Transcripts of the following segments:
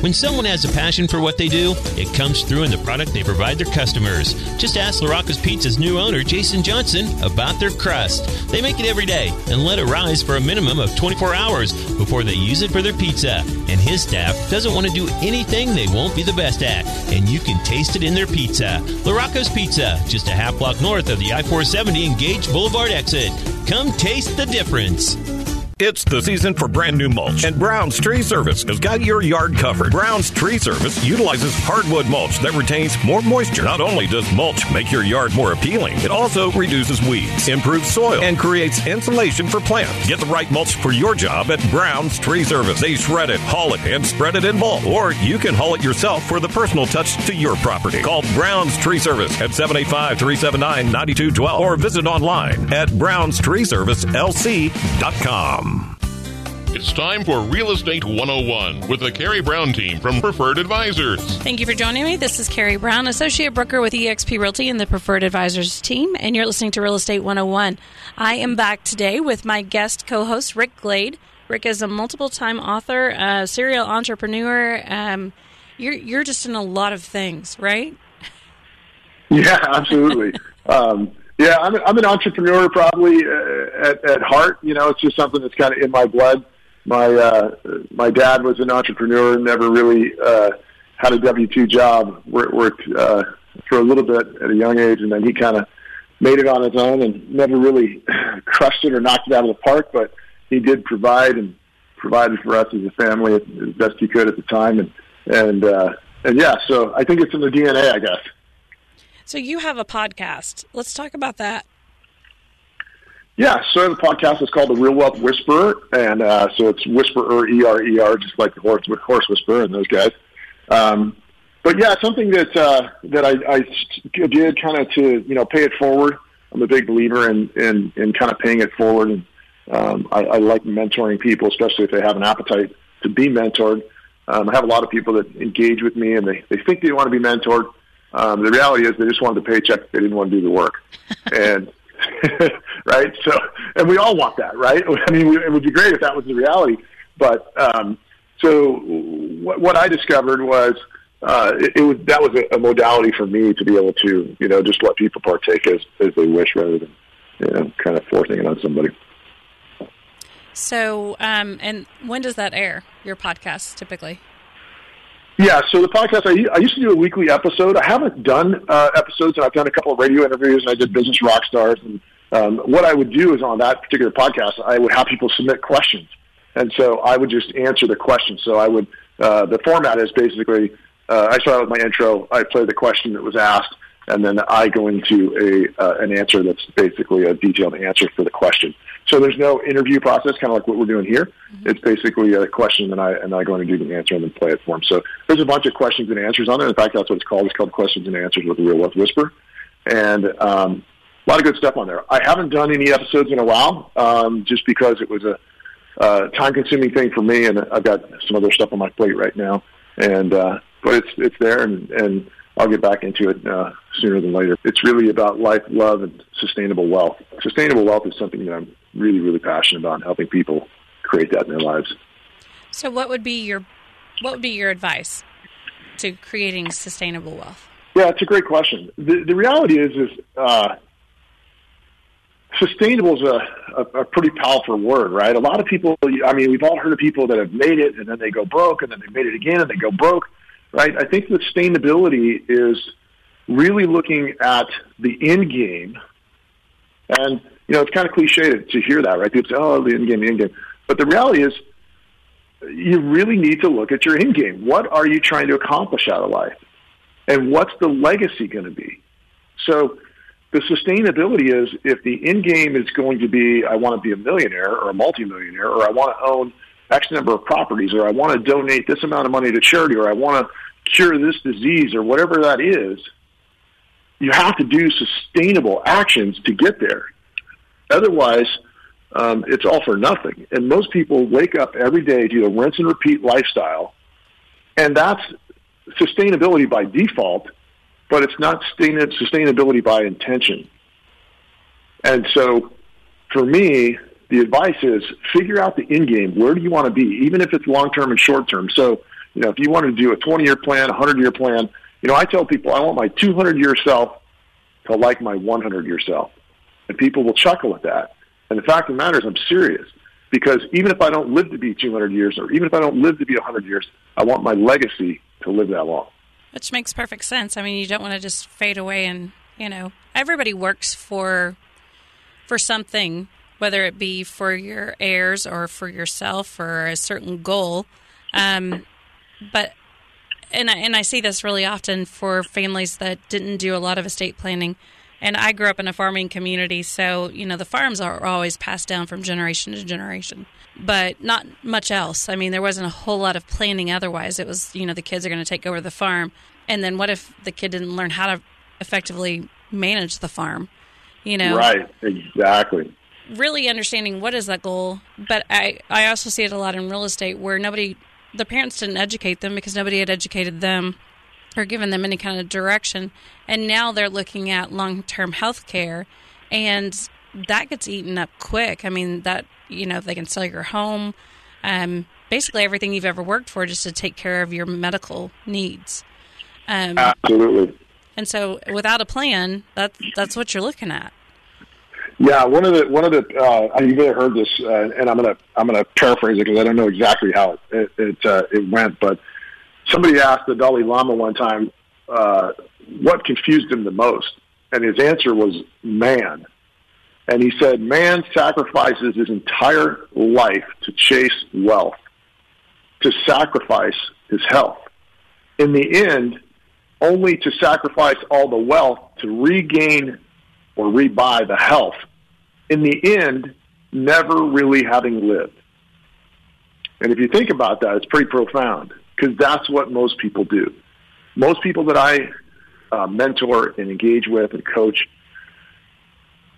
When someone has a passion for what they do, it comes through in the product they provide their customers. Just ask LaRocco's Pizza's new owner, Jason Johnson, about their crust. They make it every day and let it rise for a minimum of 24 hours before they use it for their pizza. And his staff doesn't want to do anything they won't be the best at, and you can taste it in their pizza. LaRocco's Pizza, just a half block north of the I 470 Engage Boulevard exit. Come taste the difference. It's the season for brand new mulch, and Brown's Tree Service has got your yard covered. Brown's Tree Service utilizes hardwood mulch that retains more moisture. Not only does mulch make your yard more appealing, it also reduces weeds, improves soil, and creates insulation for plants. Get the right mulch for your job at Brown's Tree Service. They shred it, haul it, and spread it in bulk. Or you can haul it yourself for the personal touch to your property. Call Brown's Tree Service at 785 379 9212 or visit online at brownstreeservicelc.com. It's time for Real Estate 101 with the Karey Brown team from Preferred Advisors. Thank you for joining me. This is Karey Brown, Associate Broker with eXp Realty and the Preferred Advisors team, and you're listening to Real Estate 101. I am back today with my guest co host, Rick Glade. Rick is a multiple time author, a serial entrepreneur. Um, you're, you're just in a lot of things, right? Yeah, absolutely. um, yeah, I'm, I'm an entrepreneur probably uh, at, at heart. You know, it's just something that's kind of in my blood my uh, my dad was an entrepreneur, never really uh, had a W two job. Worked uh, for a little bit at a young age, and then he kind of made it on his own and never really crushed it or knocked it out of the park. But he did provide and provided for us as a family as best he could at the time, and and uh, and yeah. So I think it's in the DNA, I guess. So you have a podcast. Let's talk about that. Yeah, so the podcast is called The Real Wealth Whisperer, and uh, so it's Whisperer, E R E R, just like the horse, horse whisperer and those guys. Um, but yeah, something that uh, that I, I did kind of to you know pay it forward. I'm a big believer in in, in kind of paying it forward, and um, I, I like mentoring people, especially if they have an appetite to be mentored. Um, I have a lot of people that engage with me, and they they think they want to be mentored. Um, the reality is they just wanted the paycheck; they didn't want to do the work, and right? So, and we all want that, right? I mean, it would be great if that was the reality. But um, so, what, what I discovered was uh, it, it was that was a, a modality for me to be able to, you know, just let people partake as as they wish, rather than you know, kind of forcing it on somebody. So, um, and when does that air? Your podcast typically? Yeah, so the podcast, I, I used to do a weekly episode. I haven't done uh, episodes, and I've done a couple of radio interviews, and I did Business Rock Stars. And um, what I would do is on that particular podcast, I would have people submit questions, and so I would just answer the questions. So I would, uh, the format is basically, uh, I start out with my intro, I play the question that was asked, and then I go into a uh, an answer that's basically a detailed answer for the question. So there's no interview process, kind of like what we're doing here. Mm-hmm. It's basically a question, and I and I go in and do the answer and then play it for them. So there's a bunch of questions and answers on there. In fact, that's what it's called. It's called Questions and Answers with the Real Wealth Whisper, and um, a lot of good stuff on there. I haven't done any episodes in a while, um, just because it was a uh, time-consuming thing for me, and I've got some other stuff on my plate right now. And uh, but it's it's there, and and I'll get back into it uh, sooner than later. It's really about life, love, and sustainable wealth. Sustainable wealth is something that I'm really, really passionate about helping people create that in their lives. So, what would be your what would be your advice to creating sustainable wealth? Yeah, it's a great question. The, the reality is, is uh, sustainable is a, a, a pretty powerful word, right? A lot of people, I mean, we've all heard of people that have made it and then they go broke and then they made it again and they go broke, right? I think sustainability is really looking at the end game and you know, it's kind of cliche to, to hear that, right? People say, "Oh, the end game, the end game," but the reality is, you really need to look at your end game. What are you trying to accomplish out of life, and what's the legacy going to be? So, the sustainability is if the end game is going to be, I want to be a millionaire or a multimillionaire, or I want to own X number of properties, or I want to donate this amount of money to charity, or I want to cure this disease, or whatever that is, you have to do sustainable actions to get there. Otherwise, um, it's all for nothing. And most people wake up every day to a rinse and repeat lifestyle, and that's sustainability by default, but it's not sustainability by intention. And so, for me, the advice is figure out the end game. Where do you want to be, even if it's long term and short term? So, You know, if you wanted to do a 20 year plan, a 100 year plan, you know, I tell people I want my 200 year self to like my 100 year self. And people will chuckle at that. And the fact of the matter is, I'm serious because even if I don't live to be 200 years or even if I don't live to be 100 years, I want my legacy to live that long. Which makes perfect sense. I mean, you don't want to just fade away and, you know, everybody works for for something, whether it be for your heirs or for yourself or a certain goal. Um, but and I, and I see this really often for families that didn't do a lot of estate planning. And I grew up in a farming community, so you know the farms are always passed down from generation to generation, but not much else. I mean, there wasn't a whole lot of planning otherwise. It was you know the kids are going to take over the farm, and then what if the kid didn't learn how to effectively manage the farm? You know, right? Exactly. Really understanding what is that goal, but I I also see it a lot in real estate where nobody the parents didn't educate them because nobody had educated them or given them any kind of direction. And now they're looking at long term health care, and that gets eaten up quick. I mean, that, you know, if they can sell your home, um, basically everything you've ever worked for just to take care of your medical needs. Um, Absolutely. And so, without a plan, that's that's what you're looking at. Yeah, one of the one of the uh, you may have heard this, uh, and I'm gonna I'm gonna paraphrase it because I don't know exactly how it it, uh, it went, but somebody asked the Dalai Lama one time uh, what confused him the most, and his answer was man. And he said, man sacrifices his entire life to chase wealth, to sacrifice his health. In the end, only to sacrifice all the wealth to regain or rebuy the health in the end, never really having lived. And if you think about that, it's pretty profound because that's what most people do. Most people that I uh, mentor and engage with and coach,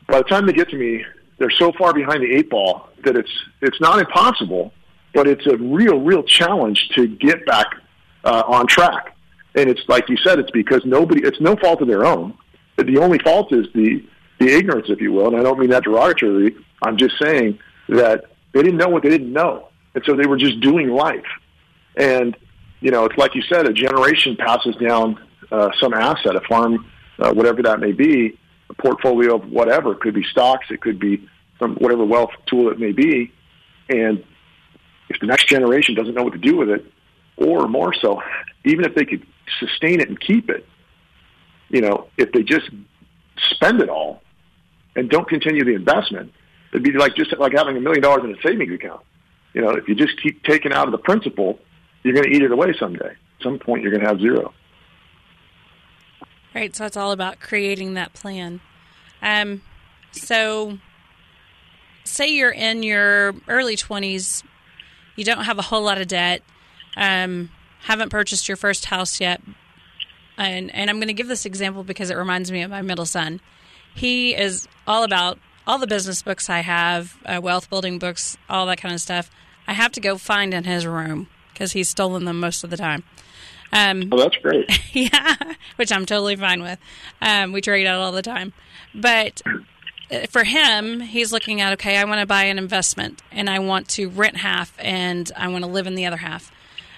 by the time they get to me, they're so far behind the eight ball that it's it's not impossible, but it's a real, real challenge to get back uh, on track. And it's like you said, it's because nobody, it's no fault of their own. The only fault is the the ignorance, if you will. And I don't mean that derogatorily. I'm just saying that they didn't know what they didn't know. And so they were just doing life. And, you know, it's like you said, a generation passes down uh, some asset, a farm, uh, whatever that may be, a portfolio of whatever. It could be stocks, it could be some whatever wealth tool it may be. And if the next generation doesn't know what to do with it, or more so, even if they could sustain it and keep it, you know, if they just spend it all, and don't continue the investment, it'd be like just like having a million dollars in a savings account. You know, if you just keep taking out of the principal, you're going to eat it away someday. At some point, you're going to have zero. Right. So it's all about creating that plan. Um, so, say you're in your early 20s, you don't have a whole lot of debt, um, haven't purchased your first house yet. And, and I'm going to give this example because it reminds me of my middle son he is all about all the business books I have, uh, wealth building books, all that kind of stuff. I have to go find in his room because he's stolen them most of the time. Um, oh, that's great. yeah, which I'm totally fine with. Um, we trade out all the time. But uh, for him, he's looking at okay, I want to buy an investment and I want to rent half and I want to live in the other half.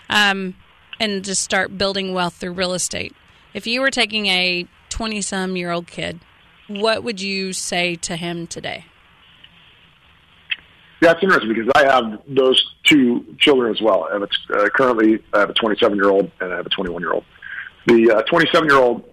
Um, and just start building wealth through real estate. If you were taking a 20 some year old kid what would you say to him today? That's interesting because I have those two children as well. I have a, uh, currently, I have a 27 year old and I have a 21 year old. The 27 uh, year old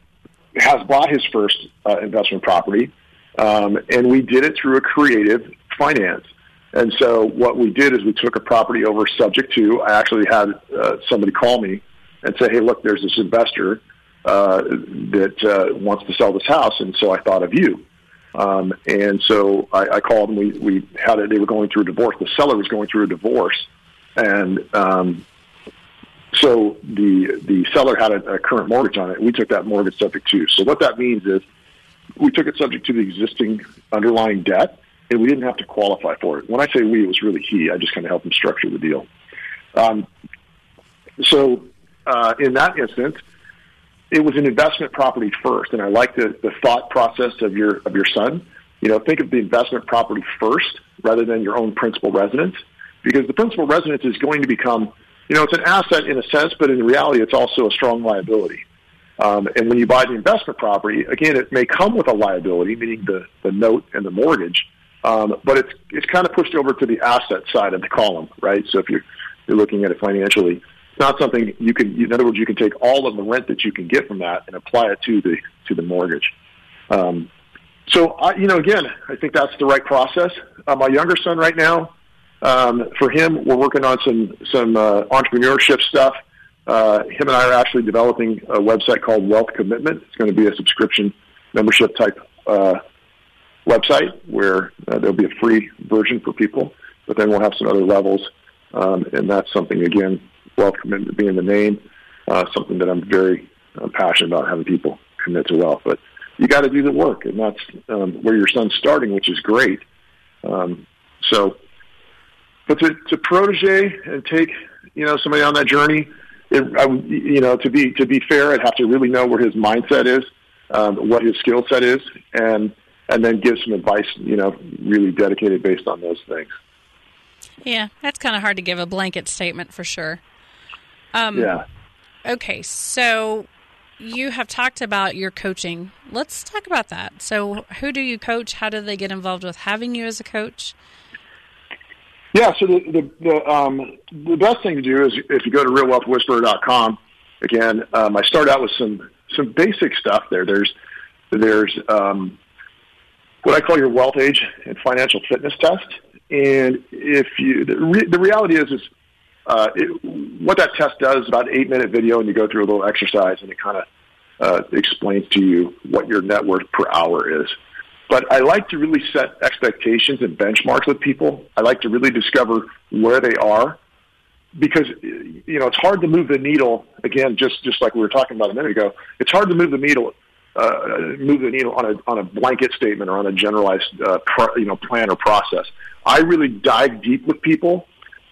has bought his first uh, investment property, um, and we did it through a creative finance. And so what we did is we took a property over subject to. I actually had uh, somebody call me and say, "Hey, look, there's this investor uh, that uh, wants to sell this house, and so I thought of you. Um, and so I, I called, and we we had it. They were going through a divorce. The seller was going through a divorce, and um, so the the seller had a, a current mortgage on it. We took that mortgage subject to. So what that means is we took it subject to the existing underlying debt, and we didn't have to qualify for it. When I say we, it was really he. I just kind of helped him structure the deal. Um, so uh, in that instance, it was an investment property first, and I like the, the thought process of your of your son. You know, think of the investment property first rather than your own principal residence, because the principal residence is going to become you know, it's an asset in a sense, but in reality, it's also a strong liability. Um, and when you buy the investment property, again, it may come with a liability, meaning the, the note and the mortgage, um, but it's it's kind of pushed over to the asset side of the column, right? So if you're you're looking at it financially, not something you can. In other words, you can take all of the rent that you can get from that and apply it to the to the mortgage. Um, so I, you know, again, I think that's the right process. Uh, my younger son right now, um, for him, we're working on some some uh, entrepreneurship stuff. Uh, him and I are actually developing a website called Wealth Commitment. It's going to be a subscription membership type uh, website where uh, there'll be a free version for people, but then we'll have some other levels, um, and that's something again, wealth commitment being the name, uh, something that I'm very uh, passionate about having people commit to wealth. But you got to do the work, and that's um, where your son's starting, which is great. Um, so, but to, to protege and take you know somebody on that journey, it, I, you know, to be to be fair, I'd have to really know where his mindset is, um, what his skill set is, and and then give some advice, you know, really dedicated based on those things. Yeah, that's kind of hard to give a blanket statement for sure. Um, yeah. Okay, so you have talked about your coaching. Let's talk about that. So, who do you coach? How do they get involved with having you as a coach? Yeah, so the the the, um, the best thing to do is if you go to realwealthwhisperer.com. Again, um, I start out with some some basic stuff there. There's there's um, what I call your wealth age and financial fitness test. And if you the, re, the reality is is uh, it, what that test does is about an eight minute video, and you go through a little exercise, and it kind of uh, explains to you what your net worth per hour is. But I like to really set expectations and benchmarks with people. I like to really discover where they are because you know it's hard to move the needle again just just like we were talking about a minute ago it's hard to move the needle uh, move the needle on a on a blanket statement or on a generalized uh, pro, you know plan or process i really dive deep with people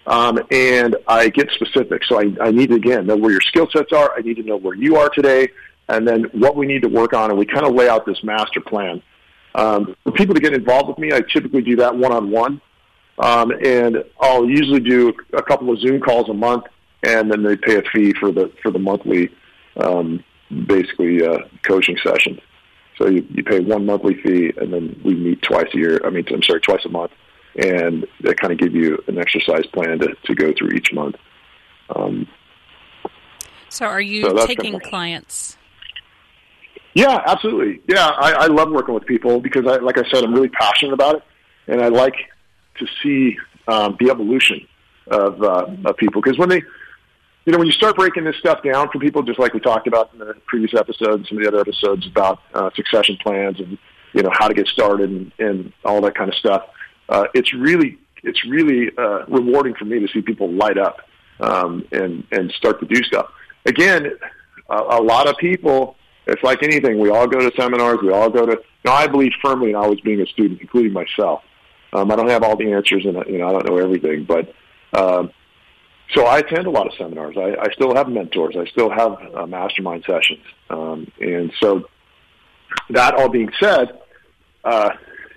um, and i get specific so I, I need to again know where your skill sets are i need to know where you are today and then what we need to work on and we kind of lay out this master plan um, for people to get involved with me, I typically do that one on one. and I'll usually do a couple of Zoom calls a month, and then they pay a fee for the for the monthly, um, basically uh, coaching session. So you, you pay one monthly fee, and then we meet twice a year. I mean, I'm sorry, twice a month, and they kind of give you an exercise plan to, to go through each month. Um, so, are you so taking kind of clients? Yeah, absolutely. Yeah, I, I love working with people because, I, like I said, I'm really passionate about it, and I like to see um, the evolution of, uh, of people. Because when they, you know, when you start breaking this stuff down for people, just like we talked about in the previous episode, and some of the other episodes about uh, succession plans and you know how to get started and, and all that kind of stuff, uh, it's really it's really uh, rewarding for me to see people light up um, and and start to do stuff. Again, a, a lot of people it's like anything. We all go to seminars. We all go to. Know, I believe firmly in always being a student, including myself. Um, I don't have all the answers, and you know, I don't know everything. But um, so I attend a lot of seminars. I, I still have mentors. I still have uh, mastermind sessions. Um, and so that all being said, uh,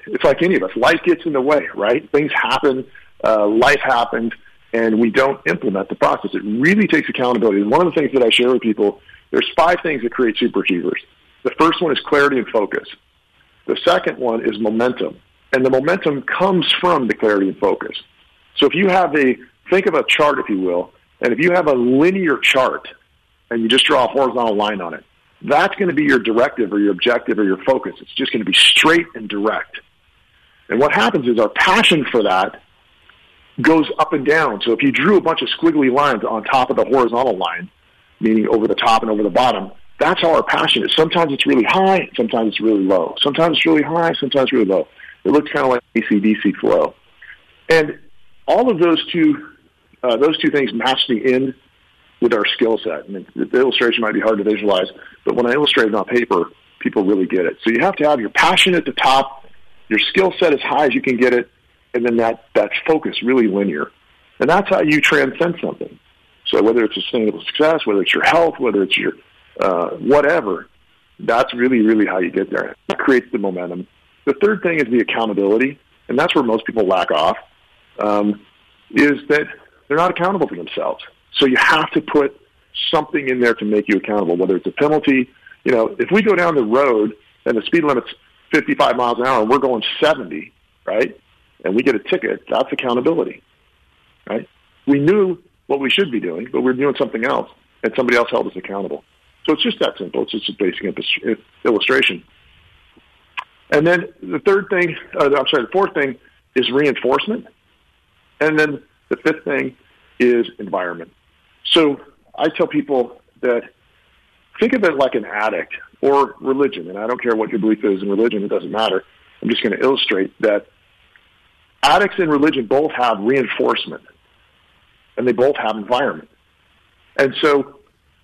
it's like any of us. Life gets in the way, right? Things happen. Uh, life happens, and we don't implement the process. It really takes accountability. And one of the things that I share with people there's five things that create superachievers. The first one is clarity and focus. The second one is momentum. And the momentum comes from the clarity and focus. So if you have a, think of a chart, if you will, and if you have a linear chart and you just draw a horizontal line on it, that's going to be your directive or your objective or your focus. It's just going to be straight and direct. And what happens is our passion for that goes up and down. So if you drew a bunch of squiggly lines on top of the horizontal line, meaning over the top and over the bottom, that's how our passion is. Sometimes it's really high, sometimes it's really low. Sometimes it's really high, sometimes really low. It looks kind of like AC/DC flow. And all of those two, uh, those two things match the end with our skill set. I mean, the illustration might be hard to visualize, but when I illustrate it on paper, people really get it. So you have to have your passion at the top, your skill set as high as you can get it, and then that, that focus really linear. And that's how you transcend something. So whether it's sustainable success, whether it's your health, whether it's your uh, whatever, that's really, really how you get there. It creates the momentum. The third thing is the accountability, and that's where most people lack off, um, is that they're not accountable to themselves. So you have to put something in there to make you accountable, whether it's a penalty. You know, if we go down the road and the speed limit's 55 miles an hour and we're going 70, right? And we get a ticket, that's accountability, right? We knew what we should be doing, but we we're doing something else, and somebody else held us accountable. So it's just that simple. It's just a basic illustration. And then the third thing, uh, I'm sorry, the fourth thing is reinforcement. And then the fifth thing is environment. So I tell people that think of it like an addict or religion. And I don't care what your belief is in religion, it doesn't matter. I'm just going to illustrate that addicts in religion both have reinforcement and they both have environment. And so,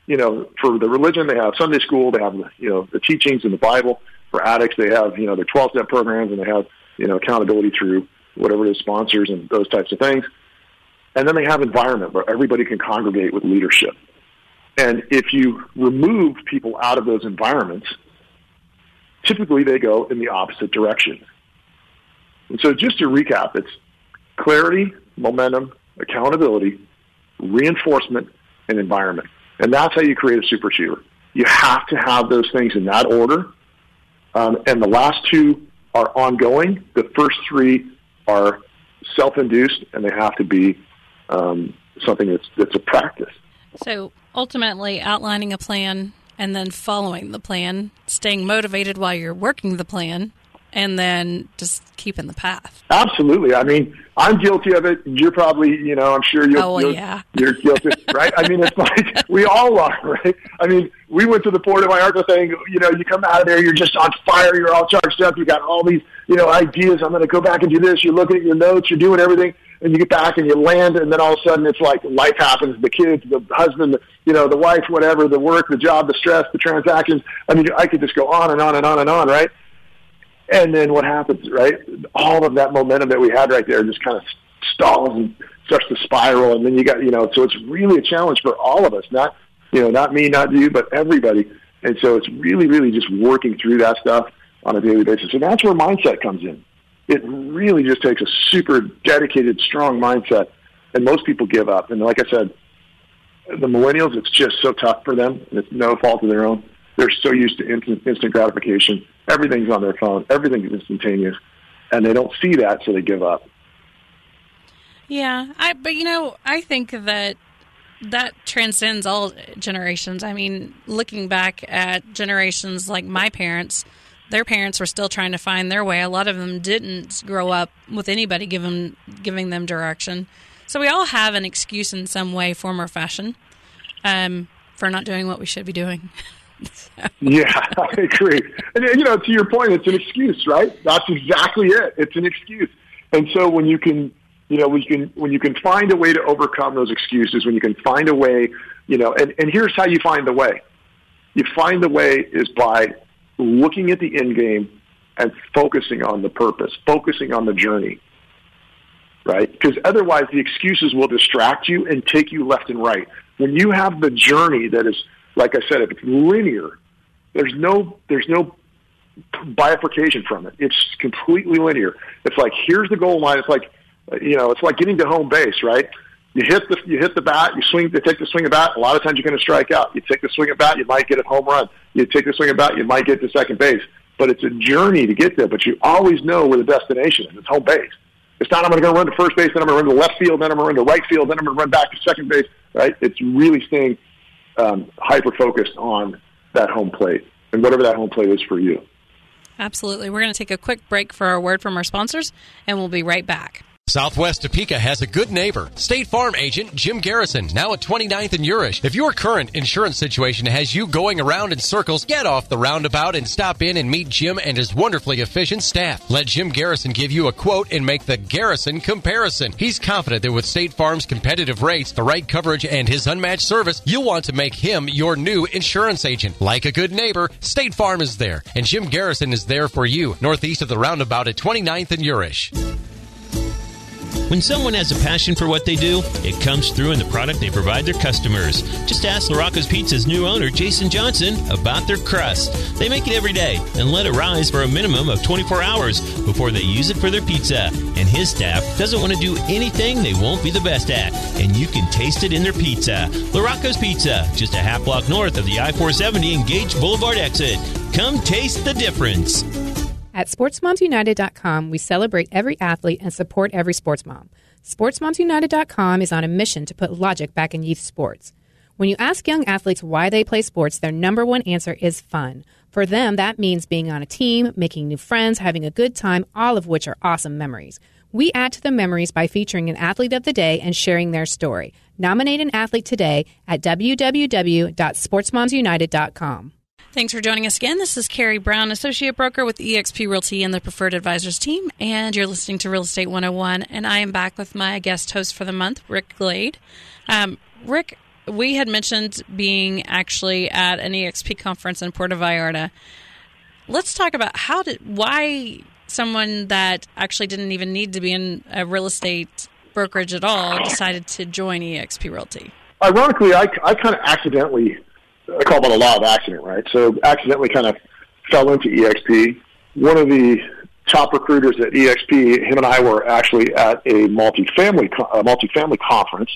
you know, for the religion, they have Sunday school, they have, you know, the teachings in the Bible. For addicts, they have, you know, their 12 step programs and they have, you know, accountability through whatever it is, sponsors and those types of things. And then they have environment where everybody can congregate with leadership. And if you remove people out of those environments, typically they go in the opposite direction. And so just to recap, it's clarity, momentum, accountability, reinforcement, and environment. And that's how you create a super achiever. You have to have those things in that order. Um, and the last two are ongoing. The first three are self-induced, and they have to be um, something that's that's a practice. So ultimately, outlining a plan and then following the plan, staying motivated while you're working the plan, and then just keeping the path. Absolutely. I mean, I'm guilty of it. You're probably, you know, I'm sure you're, oh, you're, yeah. you're guilty, right? I mean, it's like we all are, right? I mean, we went to the Puerto Vallarta thing. You know, you come out of there, you're just on fire. You're all charged up. You got all these, you know, ideas. I'm going to go back and do this. You're looking at your notes. You're doing everything and you get back and you land, and then all of a sudden it's like life happens. The kids, the husband, the, you know, the wife, whatever, the work, the job, the stress, the transactions. I mean, I could just go on and on and on and on, right? And then what happens, right? All of that momentum that we had right there just kind of stalls and starts to spiral, and then you got, you know, so it's really a challenge for all of us, not, you know, not me, not you, but everybody. And so it's really, really just working through that stuff on a daily basis. And that's where mindset comes in it really just takes a super dedicated, strong mindset. And most people give up. And like I said, the millennials, it's just so tough for them. It's no fault of their own. They're so used to instant, instant gratification. Everything's on their phone. Everything is instantaneous. And they don't see that, so they give up. Yeah, I but you know, I think that that transcends all generations. I mean, looking back at generations like my parents, their parents were still trying to find their way. A lot of them didn't grow up with anybody giving giving them direction. So we all have an excuse in some way, form, or fashion um, for not doing what we should be doing. Yeah, I agree. And you know, to your point, it's an excuse, right? That's exactly it. It's an excuse. And so when you can, you know, when you can when you can find a way to overcome those excuses, when you can find a way, you know, and, and here's how you find the way. You find the way is by looking at the end game and focusing on the purpose, focusing on the journey, right? Because otherwise the excuses will distract you and take you left and right. When you have the journey that is, like I said, if it's linear, there's no, there's no bifurcation from it. It's completely linear. It's like, here's the goal line. It's like, you know, it's like getting to home base, right? You hit the you hit the bat, you swing, you take the swing of bat. A lot of times you're going to strike out. You take the swing of bat, you might get a home run. You take the swing of bat, you might get to second base. But it's a journey to get there. But you always know where the destination is. It's home base. It's not I'm going to go run to first base, then I'm going to run to left field, then I'm going to run to right field, then I'm going to run back to second base. Right? It's really staying um, hyper focused on that home plate and whatever that home plate is for you. Absolutely. We're going to take a quick break for our word from our sponsors, and we'll be right back. Southwest Topeka has a good neighbor. State Farm agent Jim Garrison, now at 29th and Urish. If your current insurance situation has you going around in circles, get off the roundabout and stop in and meet Jim and his wonderfully efficient staff. Let Jim Garrison give you a quote and make the Garrison comparison. He's confident that with State Farm's competitive rates, the right coverage, and his unmatched service, you'll want to make him your new insurance agent. Like a good neighbor, State Farm is there, and Jim Garrison is there for you, northeast of the roundabout at 29th and Urish. When someone has a passion for what they do, it comes through in the product they provide their customers. Just ask LaRocco's Pizza's new owner, Jason Johnson, about their crust. They make it every day and let it rise for a minimum of 24 hours before they use it for their pizza. And his staff doesn't want to do anything they won't be the best at, and you can taste it in their pizza. LaRocco's Pizza, just a half block north of the I 470 Engage Boulevard exit. Come taste the difference. At SportsMomsUnited.com, we celebrate every athlete and support every sports mom. SportsMomsUnited.com is on a mission to put logic back in youth sports. When you ask young athletes why they play sports, their number one answer is fun. For them, that means being on a team, making new friends, having a good time, all of which are awesome memories. We add to the memories by featuring an athlete of the day and sharing their story. Nominate an athlete today at www.sportsmomsunited.com. Thanks for joining us again. This is Karey Brown, Associate Broker with eXp Realty and the Preferred Advisors team, and you're listening to Real Estate 101. And I am back with my guest host for the month, Rick Glade. Um, Rick, we had mentioned being actually at an eXp conference in Puerto Vallarta. Let's talk about how did why someone that actually didn't even need to be in a real estate brokerage at all decided to join eXp Realty. Ironically, I, I kind of accidentally, I call that a law of accident, right? So accidentally kind of fell into EXP. One of the top recruiters at EXP, him and I were actually at a multifamily a multifamily conference.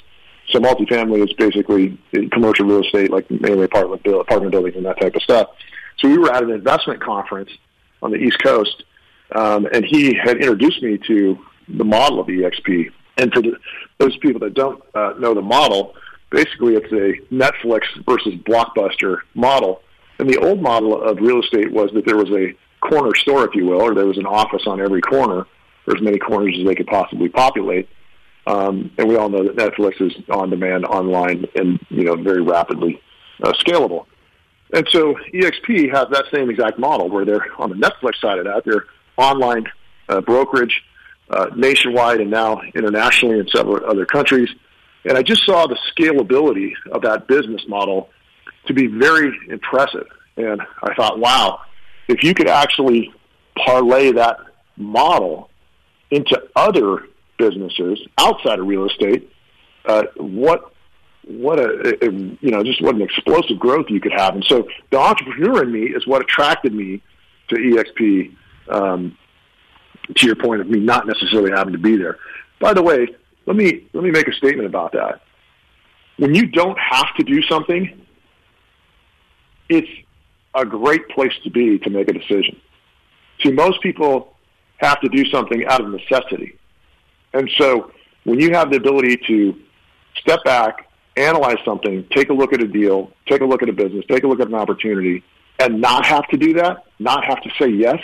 So multifamily is basically commercial real estate, like mainly apartment apartment buildings and that type of stuff. So we were at an investment conference on the East Coast, um, and he had introduced me to the model of EXP. And for the, those people that don't uh, know the model, basically it's a Netflix versus Blockbuster model. And the old model of real estate was that there was a corner store, if you will, or there was an office on every corner, or as many corners as they could possibly populate. Um, and we all know that Netflix is on demand, online, and you know very rapidly uh, scalable. And so EXP has that same exact model where they're on the Netflix side of that, they're online uh, brokerage uh, nationwide and now internationally in several other countries. And I just saw the scalability of that business model to be very impressive. And I thought, wow, if you could actually parlay that model into other businesses outside of real estate, uh, what what a, a, you know just what an explosive growth you could have. And so the entrepreneur in me is what attracted me to EXP. Um, to your point of me not necessarily having to be there. By the way, let me let me make a statement about that. When you don't have to do something, it's a great place to be to make a decision. See, most people have to do something out of necessity. And so when you have the ability to step back, analyze something, take a look at a deal, take a look at a business, take a look at an opportunity, and not have to do that, not have to say yes,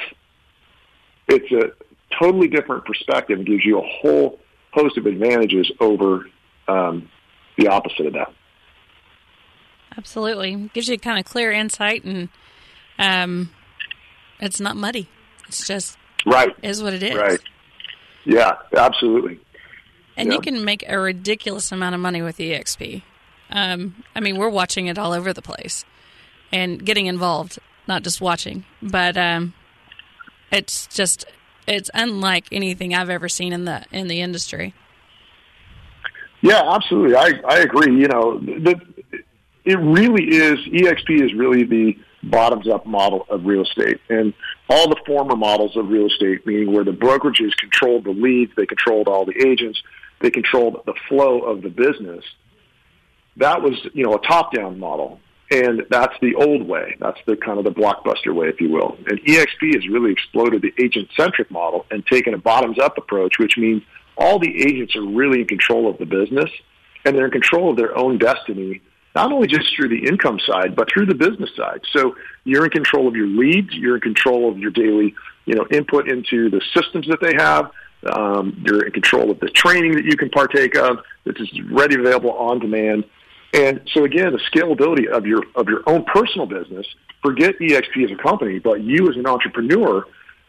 it's a totally different perspective It gives you a whole host of advantages over um, the opposite of that. Absolutely. Gives you kind of clear insight and um, it's not muddy. It's just right is what it is. Right. Yeah, absolutely. And yeah. you can make a ridiculous amount of money with EXP. Um, I mean, we're watching it all over the place and getting involved, not just watching. But um, it's just it's unlike anything I've ever seen in the in the industry. Yeah, absolutely. I I agree. You know, the, it really is EXP is really the bottoms up model of real estate, and all the former models of real estate, meaning where the brokerages controlled the leads, they controlled all the agents, they controlled the flow of the business. That was you know a top down model. And that's the old way. That's the kind of the blockbuster way, if you will. And EXP has really exploded the agent centric model and taken a bottoms up approach, which means all the agents are really in control of the business and they're in control of their own destiny, not only just through the income side, but through the business side. So you're in control of your leads, you're in control of your daily, you know, input into the systems that they have. Um, you're in control of the training that you can partake of that is ready, available on demand and so again, the scalability of your of your own personal business, forget EXP as a company, but you as an entrepreneur,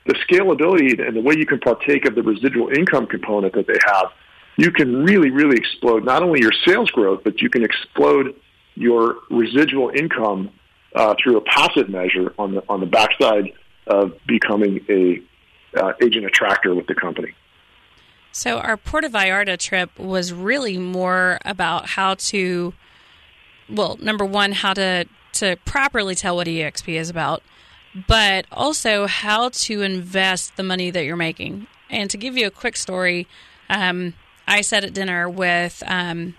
the scalability and the way you can partake of the residual income component that they have, you can really, really explode not only your sales growth, but you can explode your residual income uh, through a passive measure on the on the backside of becoming a uh, agent attractor with the company. So our Puerto Vallarta trip was really more about how to, well, number one, how to to properly tell what EXP is about, but also how to invest the money that you're making. And to give you a quick story, um, I sat at dinner with um,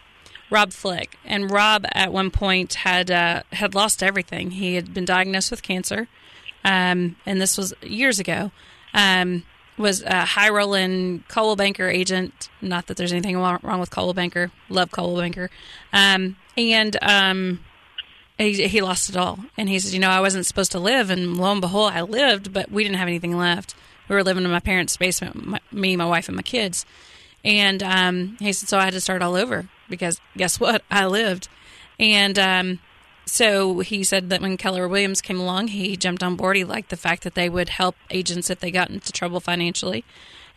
Rob Flick, and Rob at one point had uh, had lost everything. He had been diagnosed with cancer, um, and this was years ago. Um, was a high rolling Coldwell Banker agent. Not that there's anything wrong with Coldwell Banker. Love Coldwell Banker. And um, he, he lost it all. And he said, you know, I wasn't supposed to live, and lo and behold, I lived, but we didn't have anything left. We were living in my parents' basement, my, me, my wife, and my kids. And um, he said, so I had to start all over because guess what? I lived. And um, so he said that when Keller Williams came along, he jumped on board. He liked the fact that they would help agents if they got into trouble financially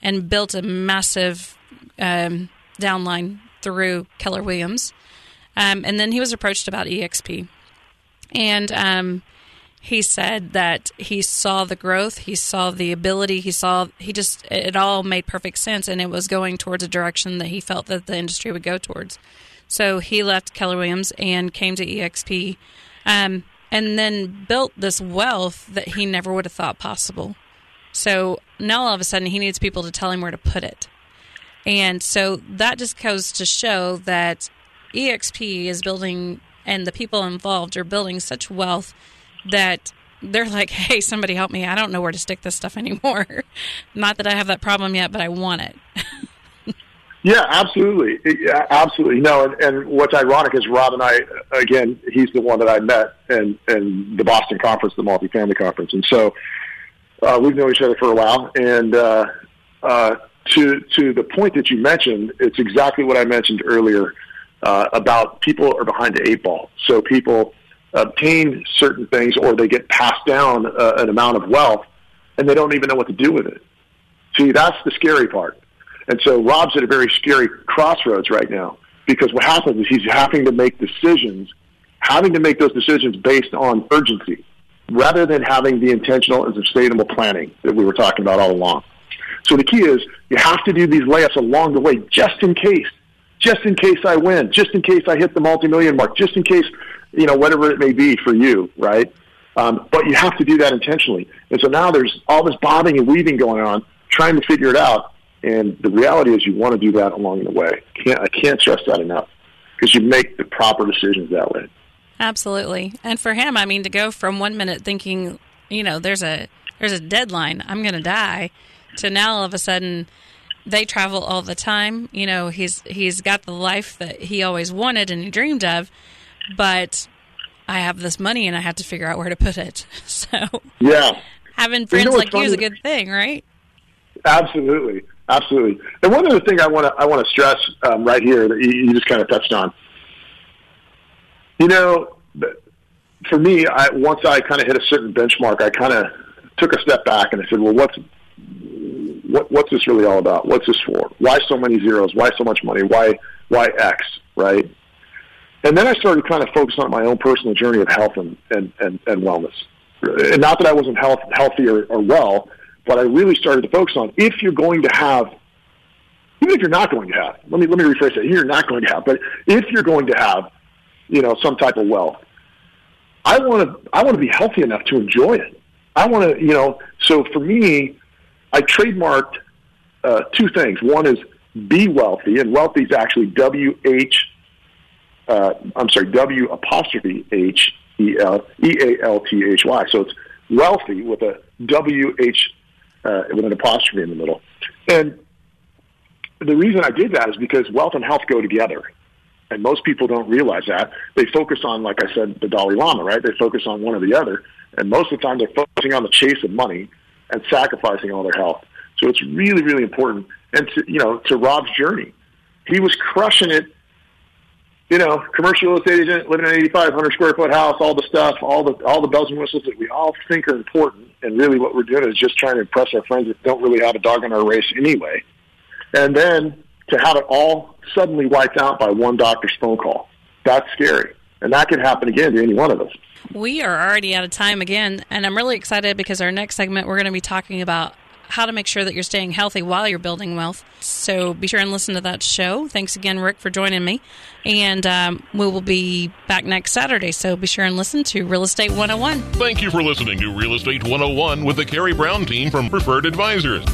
and built a massive um, downline through Keller Williams. Um, and then he was approached about EXP. And um, he said that he saw the growth, he saw the ability, he saw, he just, it all made perfect sense. And it was going towards a direction that he felt that the industry would go towards. So he left Keller Williams and came to EXP, um, and then built this wealth that he never would have thought possible. So now all of a sudden he needs people to tell him where to put it. And so that just goes to show that EXP is building, and the people involved are building such wealth that they're like, hey, somebody help me. I don't know where to stick this stuff anymore. Not that I have that problem yet, but I want it. Yeah, absolutely, yeah, absolutely. No, and, and what's ironic is Rob and I, again, he's the one that I met in, in the Boston conference, the multifamily conference, and so uh, we've known each other for a while. And uh, uh, to to the point that you mentioned, it's exactly what I mentioned earlier uh, about people are behind the eight ball. So people obtain certain things, or they get passed down uh, an amount of wealth, and they don't even know what to do with it. See, that's the scary part and so Rob's at a very scary crossroads right now because what happens is he's having to make decisions, having to make those decisions based on urgency rather than having the intentional and sustainable planning that we were talking about all along. So the key is you have to do these layups along the way just in case, just in case I win, just in case I hit the multi-million mark, just in case, you know, whatever it may be for you, right? Um, but you have to do that intentionally. And so now there's all this bobbing and weaving going on, trying to figure it out. And the reality is, you want to do that along the way. Can't, I can't stress that enough because you make the proper decisions that way. Absolutely. And for him, I mean, to go from one minute thinking, you know, there's a there's a deadline, I'm going to die, to now all of a sudden they travel all the time. You know, he's he's got the life that he always wanted and he dreamed of, but I have this money and I have to figure out where to put it. So yeah, having friends you know like you is a good thing, right? Absolutely. Absolutely. And one other thing I want to I want to stress um, right here that you, you just kind of touched on. You know, for me, I, once I kind of hit a certain benchmark, I kind of took a step back and I said, "Well, what's what, what's this really all about? What's this for? Why so many zeros? Why so much money? Why why X? Right?" And then I started kind of focusing on my own personal journey of health and and and, and wellness. And not that I wasn't health, healthy or, or well, but I really started to focus on, if you're going to have, even if you're not going to have, let me let me rephrase that. You're not going to have, but if you're going to have, you know, some type of wealth, I want to I want to be healthy enough to enjoy it. I want to, you know, so for me, I trademarked uh, two things. One is be wealthy, and wealthy is actually W H. Uh, I'm sorry, W apostrophe H E L E A L T H Y. So it's wealthy with a W H uh, with an apostrophe in the middle. And the reason I did that is because wealth and health go together. And most people don't realize that. They focus on, like I said, the Dalai Lama, right? They focus on one or the other. And most of the time they're focusing on the chase of money and sacrificing all their health. So it's really, really important. And to, you know, to Rob's journey, he was crushing it you know, commercial real estate agent living in an 8,500 square foot house, all the stuff, all the all the bells and whistles that we all think are important, and really what we're doing is just trying to impress our friends that don't really have a dog in our race anyway. And then to have it all suddenly wiped out by one doctor's phone call, that's scary, and that can happen again to any one of us. We are already out of time again, and I'm really excited because our next segment we're going to be talking about how to make sure that you're staying healthy while you're building wealth. So be sure and listen to that show. Thanks again, Rick, for joining me. And um, we will be back next Saturday. So be sure and listen to Real Estate 101. Thank you for listening to Real Estate 101 with the Karey Brown team from Preferred Advisors.